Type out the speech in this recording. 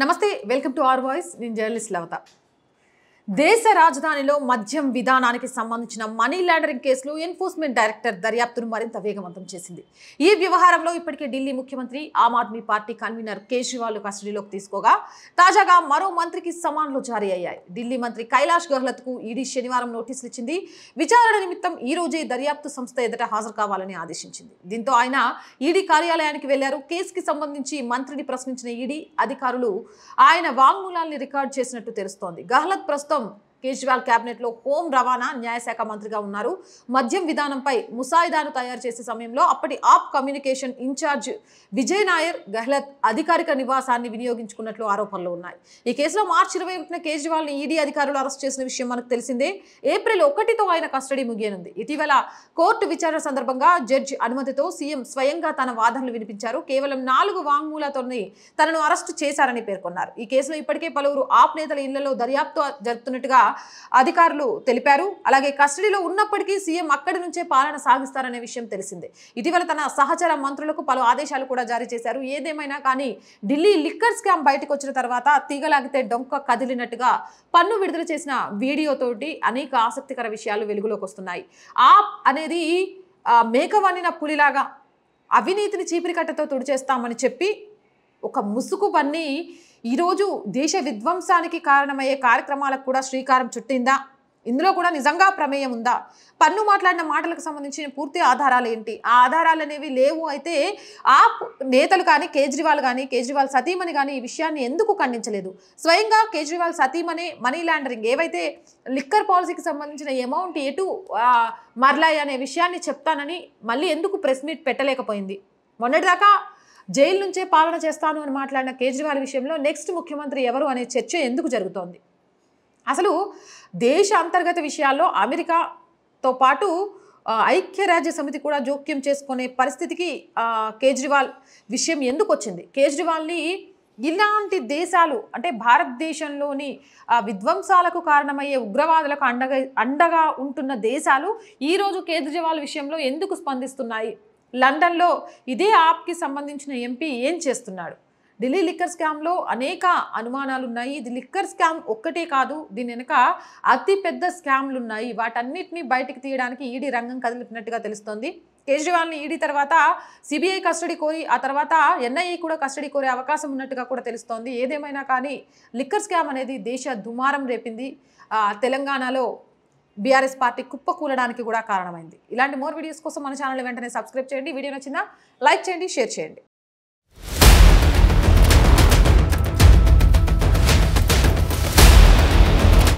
నమస్తే welcome to R voice. నేను journalist లవత. దేశ రాజధానిలో మద్యం విధానానికి సంబంధించిన మనీ లాండరింగ్ కేసులో ఎన్ఫోర్స్మెంట్ డైరెక్టర్ దర్యాప్తును మరింత వేగవంతం చేసింది. ఈ వ్యవహారంలో ఇప్పటికే ఢిల్లీ ముఖ్యమంత్రి ఆమ్ ఆద్మీ పార్టీ కన్వీనర్ కేజ్రీవాల్ కస్టడీలోకి తీసుకోగా తాజాగా మరో మంత్రికి సమాన్లు జారీ అయ్యాయి. ఢిల్లీ మంత్రి కైలాష్ గెహ్లత్కు ఈడీ శనివారం నోటీసులు ఇచ్చింది. విచారణ నిమిత్తం ఈ రోజే దర్యాప్తు సంస్థ ఎదుట హాజరు కావాలని ఆదేశించింది. దీంతో ఆయన ఈడీ కార్యాలయానికి వెళ్ళారు. కేసుకి సంబంధించి మంత్రిని ప్రశ్నించిన ఈడీ అధికారులు ఆయన వాంగ్మూలాల్ని రికార్డ్ చేసినట్టు తెలుస్తోంది. గహ్లత్ ప్రస్తుతం இருக்கும் కేజ్రీవాల్ కేబినెట్లో హోం రవాణా న్యాయశాఖ మంత్రిగా ఉన్నారు. మద్యం విధానంపై ముసాయిదాను తయారు చేసే సమయంలో అప్పటి ఆప్ కమ్యూనికేషన్ ఇన్ఛార్జ్ విజయ్ నాయర్ గెహ్లత్ అధికారిక నివాసాన్ని వినియోగించుకున్నట్లు ఆరోపణలు ఉన్నాయి. ఈ కేసులో మార్చి ఇరవై ఒకటిన కేజ్రీవాల్ని ఈడీ అధికారులు అరెస్ట్ చేసిన విషయం మనకు తెలిసిందే. ఏప్రిల్ ఒకటితో ఆయన కస్టడీ ముగియనుంది. ఇటీవల కోర్టు విచారణ సందర్భంగా జడ్జి అనుమతితో సీఎం స్వయంగా తన వాదనలు వినిపించారు. కేవలం నాలుగు వాంగ్మూలతోనే తనను అరెస్టు చేశారని పేర్కొన్నారు. ఈ కేసులో ఇప్పటికే పలువురు ఆప్ నేతల ఇళ్ళలో దర్యాప్తు జరుపుతున్నట్టుగా అధికారులు తెలిపారు. అలాగే కస్టడీలో ఉన్నప్పటికీ సీఎం అక్కడి నుంచే పాలన సాగిస్తారనే విషయం తెలిసిందే. ఇటీవల తన సహచర మంత్రులకు పలు ఆదేశాలు కూడా జారీ చేశారు. ఏదేమైనా కానీ ఢిల్లీ లిక్కర్ స్కామ్ బయటకు వచ్చిన తర్వాత తీగలాగితే డొంక కదిలినట్టుగా పన్ను విడుదల చేసిన వీడియోతోటి అనేక ఆసక్తికర విషయాలు వెలుగులోకి వస్తున్నాయి. ఆప్ అనేది మేక వన్నిన పులిలాగా అవినీతిని చీపిరికట్టతో తుడిచేస్తామని చెప్పి ఒక ముసుగు పన్ని ఈరోజు దేశ విధ్వంసానికి కారణమయ్యే కార్యక్రమాలకు కూడా శ్రీకారం చుట్టిందా? ఇందులో కూడా నిజంగా ప్రమేయం ఉందా? పన్ను మాట్లాడిన మాటలకు సంబంధించిన పూర్తి ఆధారాలు ఏంటి? ఆ ఆధారాలు అనేవి లేవు అయితే ఆ నేతలు కానీ కేజ్రీవాల్ కానీ కేజ్రీవాల్ సతీమణి కానీ ఈ విషయాన్ని ఎందుకు ఖండించలేదు? స్వయంగా కేజ్రీవాల్ సతీమణి మనీ లాండరింగ్ ఏవైతే లిక్కర్ పాలసీకి సంబంధించిన అమౌంట్ ఎటు మరలాయి అనే విషయాన్ని చెప్తానని మళ్ళీ ఎందుకు ప్రెస్ మీట్ పెట్టలేకపోయింది? మొన్నటిదాకా జైలు నుంచే పాలన చేస్తాను అని మాట్లాడిన కేజ్రీవాల్ విషయంలో నెక్స్ట్ ముఖ్యమంత్రి ఎవరు అనే చర్చ ఎందుకు జరుగుతోంది? అసలు దేశ అంతర్గత విషయాల్లో అమెరికాతో పాటు ఐక్యరాజ్య సమితి కూడా జోక్యం చేసుకునే పరిస్థితికి కేజ్రీవాల్ విషయం ఎందుకు వచ్చింది? కేజ్రీవాల్ని ఇలాంటి దేశాలు అంటే భారతదేశంలోని విధ్వంసాలకు కారణమయ్యే ఉగ్రవాదులకు అండగా అండగా ఉంటున్న దేశాలు ఈరోజు కేజ్రీవాల్ విషయంలో ఎందుకు స్పందిస్తున్నాయి? లండన్లో ఇదే యాప్కి సంబంధించిన ఎంపీ ఏం చేస్తున్నాడు? ఢిల్లీ లిక్కర్ స్కామ్లో అనేక అనుమానాలు ఉన్నాయి ఇది లిక్కర్ స్కామ్ ఒక్కటే కాదు దీని వెనుక అతి పెద్ద స్కామ్లు ఉన్నాయి వాటన్నిటిని బయటకు తీయడానికి ఈడీ రంగం కదిలిపినట్టుగా తెలుస్తోంది. కేజ్రీవాల్ని ఈడీ తర్వాత సిబిఐ కస్టడీ కోరి ఆ తర్వాత ఎన్ఐఏ కూడా కస్టడీ కోరే అవకాశం ఉన్నట్టుగా కూడా తెలుస్తోంది. ఏదేమైనా కానీ లిక్కర్ స్కామ్ అనేది దేశ దుమారం రేపింది. తెలంగాణలో బీఆర్ఎస్ పార్టీ కుప్పకూలడానికి కూడా కారణమైంది. ఇలాంటి మోర్ వీడియోస్ కోసం మన ఛానల్ వెంటనే సబ్స్క్రైబ్ చేయండి. వీడియో నచ్చిందా? లైక్ చేయండి షేర్ చేయండి.